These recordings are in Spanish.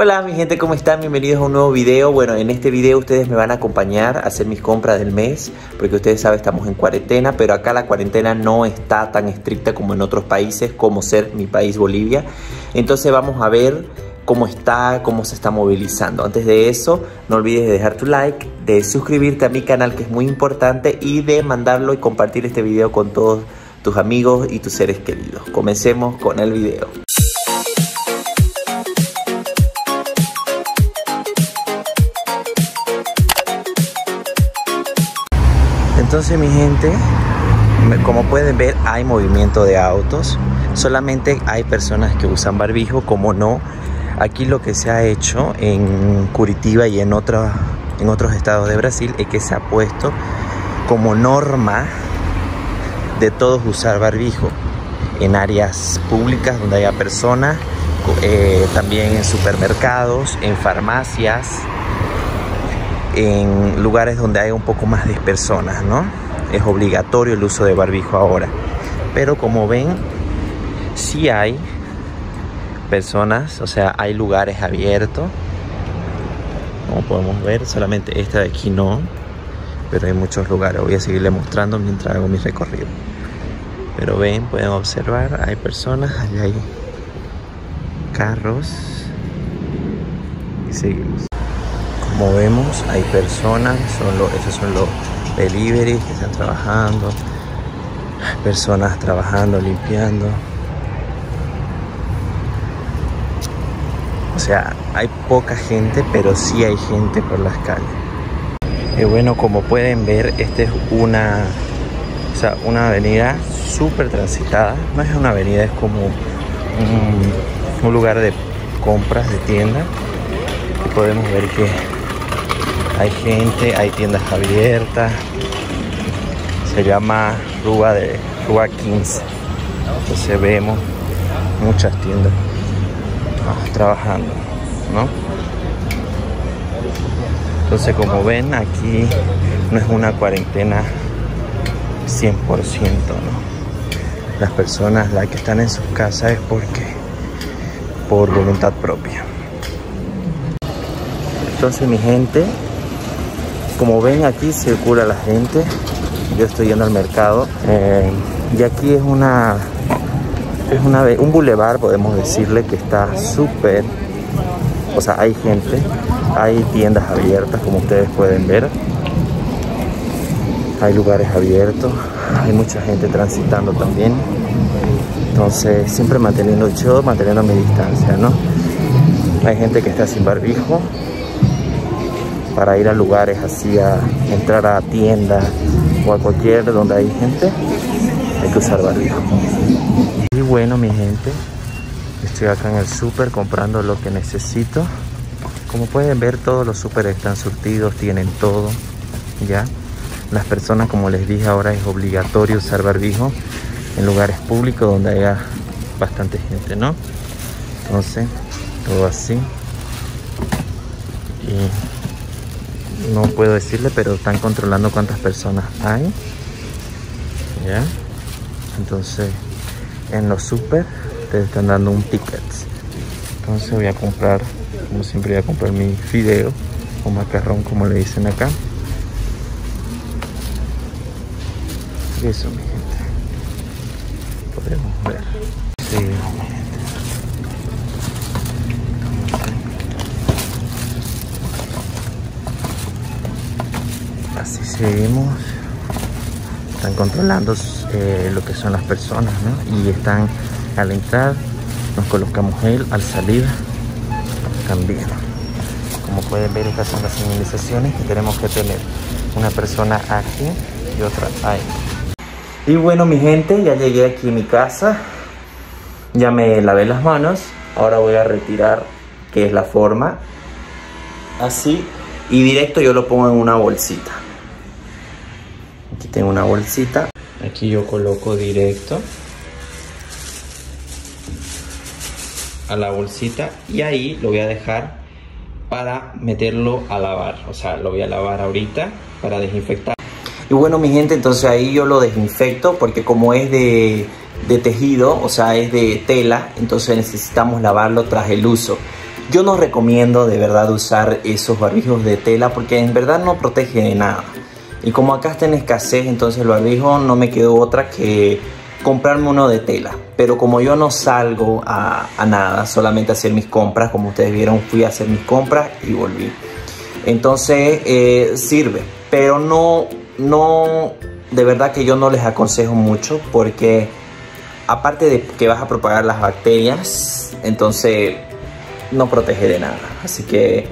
Hola mi gente, ¿cómo están? Bienvenidos a un nuevo video. Bueno, en este video ustedes me van a acompañar a hacer mis compras del mes, porque ustedes saben estamos en cuarentena, pero acá la cuarentena no está tan estricta como en otros países, como ser mi país Bolivia. Entonces vamos a ver cómo está, cómo se está movilizando. Antes de eso, no olvides de dejar tu like, de suscribirte a mi canal que es muy importante y de mandarlo y compartir este video con todos tus amigos y tus seres queridos. Comencemos con el video. Entonces mi gente, como pueden ver hay movimiento de autos, solamente hay personas que usan barbijo, como no. Aquí lo que se ha hecho en Curitiba y en, en otros estados de Brasil es que se ha puesto como norma de todos usar barbijo en áreas públicas donde haya personas, eh, también en supermercados, en farmacias, en lugares donde hay un poco más de personas, ¿no? Es obligatorio el uso de barbijo ahora. Pero como ven, sí hay personas, o sea, hay lugares abiertos. Como podemos ver, solamente esta de aquí no. Pero hay muchos lugares. Voy a seguirle mostrando mientras hago mi recorrido. Pero ven, pueden observar, hay personas, allá hay carros. Y seguimos. Como vemos, hay personas, son esos son los deliveries que están trabajando, personas trabajando, limpiando. O sea, hay poca gente, pero sí hay gente por las calles. Y bueno, como pueden ver, esta es una, o sea, una avenida súper transitada. No es una avenida, es como un, lugar de compras, de tiendas. Y podemos ver que hay gente, hay tiendas abiertas. Se llama Rúa de Rúa 15. Entonces vemos muchas tiendas ah, trabajando, ¿no? Entonces como ven aquí no es una cuarentena 100%, ¿no? Las personas las que están en sus casas es porque por voluntad propia. Entonces mi gente, como ven aquí circula la gente. Yo estoy yendo al mercado. Eh, y aquí es una es una un bulevar, podemos decirle, que está súper. O sea, hay gente, hay tiendas abiertas, como ustedes pueden ver. Hay lugares abiertos, hay mucha gente transitando también. Entonces, siempre manteniendo yo, manteniendo mi distancia, ¿no? Hay gente que está sin barbijo, para ir a lugares así, a entrar a tiendas o a cualquier donde hay gente, hay que usar barbijo. Y bueno, mi gente, estoy acá en el súper comprando lo que necesito. Como pueden ver, todos los súper están surtidos, tienen todo, ¿ya? Las personas, como les dije, ahora es obligatorio usar barbijo en lugares públicos donde haya bastante gente, ¿no? Entonces, todo así. Y no puedo decirle, pero están controlando cuántas personas hay. ¿Ya? Entonces, en los super te están dando un ticket. Entonces voy a comprar, como siempre voy a comprar mi fideo o macarrón, como le dicen acá. Y eso, mi gente. Podemos ver. Sí, así seguimos están controlando eh, lo que son las personas ¿no? y están al entrar nos colocamos él al salir también. Como pueden ver estas son las señalizaciones que tenemos que tener. Una persona aquí y otra ahí y bueno mi gente ya llegué aquí a mi casa. Ya me lavé las manos. Ahora voy a retirar que es la forma. Así y directo yo lo pongo en una bolsita Aquí tengo una bolsita. Aquí yo coloco directo a la bolsita y ahí lo voy a dejar para meterlo a lavar. O sea, lo voy a lavar ahorita para desinfectar. Y bueno, mi gente, entonces ahí yo lo desinfecto porque como es de, de tejido, o sea, es de tela, entonces necesitamos lavarlo tras el uso. Yo no recomiendo de verdad usar esos barbijos de tela porque en verdad no protege de nada. Y como acá está en escasez, entonces el barbijo no me quedó otra que comprarme uno de tela. Pero como yo no salgo a, nada, solamente a hacer mis compras, como ustedes vieron, fui a hacer mis compras y volví. Entonces eh, sirve, pero no, no, de verdad que yo no les aconsejo mucho porque aparte de que vas a propagar las bacterias, entonces no protege de nada. Así que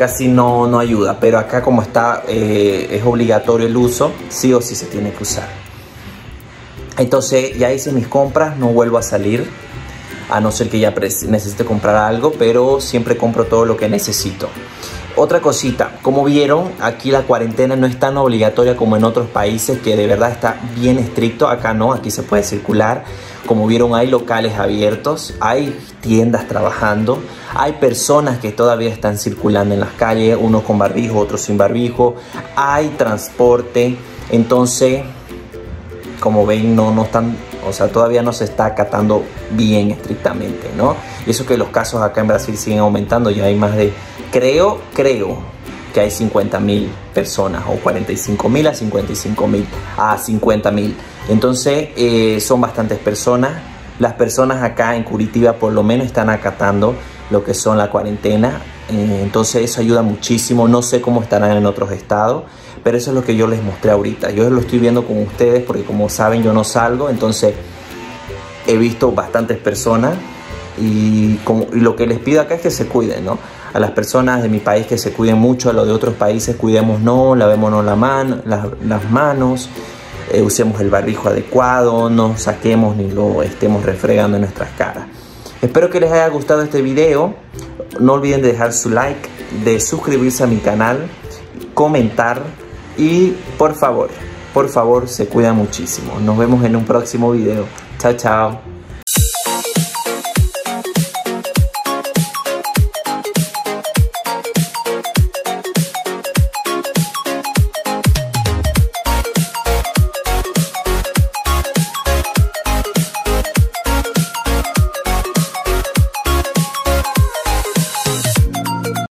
casi no, no ayuda. Pero acá como está, eh, es obligatorio el uso, sí o sí se tiene que usar. Entonces ya hice mis compras, no vuelvo a salir. A no ser que ya necesite comprar algo, pero siempre compro todo lo que necesito. Otra cosita, como vieron, aquí la cuarentena no es tan obligatoria como en otros países que de verdad está bien estricto. Acá no, aquí se puede circular. Como vieron, hay locales abiertos, hay tiendas trabajando, hay personas que todavía están circulando en las calles, unos con barbijo, otros sin barbijo, hay transporte. Entonces, como ven, no, no están, o sea, todavía no se está acatando bien estrictamente, ¿no? Y eso que los casos acá en Brasil siguen aumentando, ya hay más de, creo, creo que hay 50 mil personas o 45 mil a 55 mil a 50 mil. Entonces eh, son bastantes personas. Las personas acá en Curitiba por lo menos están acatando lo que son la cuarentena. Eh, entonces eso ayuda muchísimo. No sé cómo estarán en otros estados, pero eso es lo que yo les mostré ahorita. Yo lo estoy viendo con ustedes porque como saben yo no salgo, entonces he visto bastantes personas y, como, y lo que les pido acá es que se cuiden, ¿no? A las personas de mi país que se cuiden mucho, a los de otros países cuidémonos, lavémonos la mano, las, manos, eh, usemos el barbijo adecuado, no saquemos ni lo estemos refregando en nuestras caras. Espero que les haya gustado este video, no olviden de dejar su like, de suscribirse a mi canal, comentar y por favor, por favor se cuidan muchísimo. Nos vemos en un próximo video. Chao, chao.